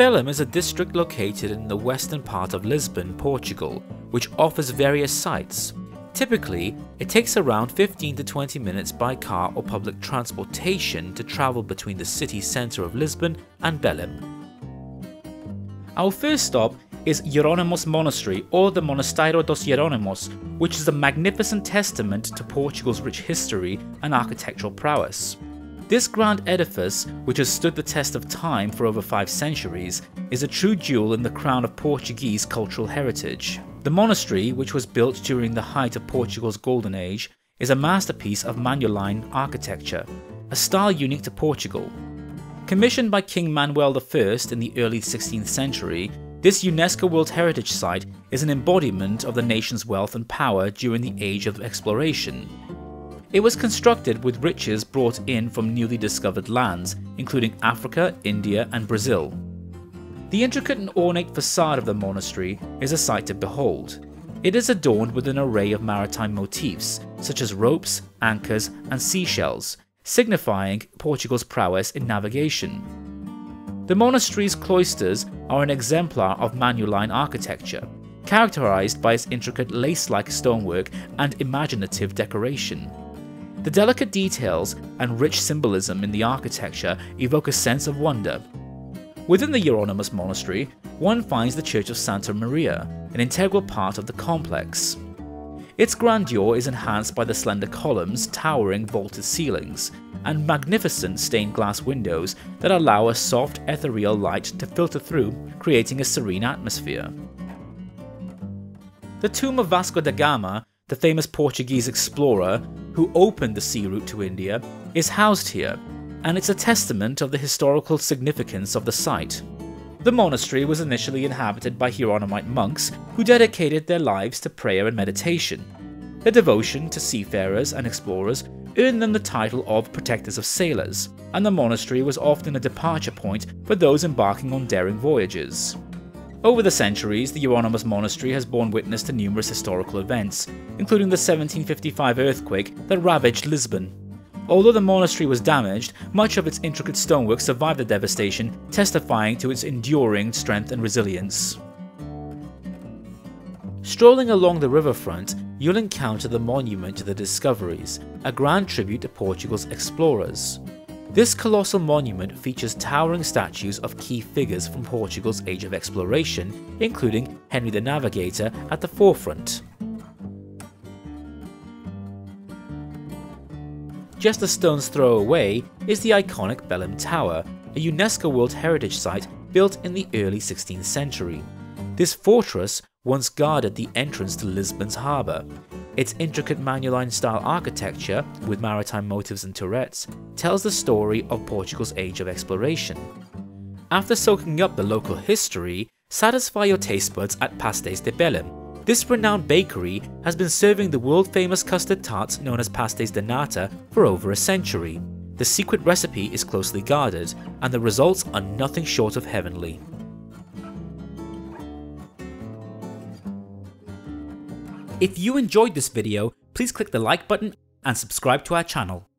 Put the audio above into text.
Belém is a district located in the western part of Lisbon, Portugal, which offers various sites. Typically, it takes around 15 to 20 minutes by car or public transportation to travel between the city centre of Lisbon and Belém. Our first stop is Jerónimos Monastery or the Monasteiro dos Jerónimos, which is a magnificent testament to Portugal's rich history and architectural prowess. This grand edifice, which has stood the test of time for over five centuries, is a true jewel in the crown of Portuguese cultural heritage. The monastery, which was built during the height of Portugal's golden age, is a masterpiece of Manueline architecture, a style unique to Portugal. Commissioned by King Manuel I in the early 16th century, this UNESCO World Heritage Site is an embodiment of the nation's wealth and power during the age of exploration, it was constructed with riches brought in from newly discovered lands, including Africa, India, and Brazil. The intricate and ornate facade of the monastery is a sight to behold. It is adorned with an array of maritime motifs, such as ropes, anchors, and seashells, signifying Portugal's prowess in navigation. The monastery's cloisters are an exemplar of Manueline architecture, characterized by its intricate lace-like stonework and imaginative decoration. The delicate details and rich symbolism in the architecture evoke a sense of wonder. Within the Jerónimos monastery, one finds the Church of Santa Maria, an integral part of the complex. Its grandeur is enhanced by the slender columns, towering vaulted ceilings, and magnificent stained glass windows that allow a soft ethereal light to filter through, creating a serene atmosphere. The tomb of Vasco da Gama, the famous Portuguese explorer, who opened the sea route to India, is housed here, and it's a testament of the historical significance of the site. The monastery was initially inhabited by Hieronymite monks who dedicated their lives to prayer and meditation. Their devotion to seafarers and explorers earned them the title of protectors of sailors, and the monastery was often a departure point for those embarking on daring voyages. Over the centuries, the Jerónimos Monastery has borne witness to numerous historical events, including the 1755 earthquake that ravaged Lisbon. Although the monastery was damaged, much of its intricate stonework survived the devastation, testifying to its enduring strength and resilience. Strolling along the riverfront, you'll encounter the Monument to the Discoveries, a grand tribute to Portugal's explorers. This colossal monument features towering statues of key figures from Portugal's age of exploration, including Henry the Navigator at the forefront. Just a stone's throw away is the iconic Belém Tower, a UNESCO World Heritage Site built in the early 16th century. This fortress once guarded the entrance to Lisbon's harbour. Its intricate Manueline style architecture, with maritime motifs and turrets, tells the story of Portugal's age of exploration. After soaking up the local history, satisfy your taste buds at Pastéis de Belém. This renowned bakery has been serving the world-famous custard tarts known as pastéis de nata for over a century. The secret recipe is closely guarded, and the results are nothing short of heavenly. If you enjoyed this video, please click the like button and subscribe to our channel.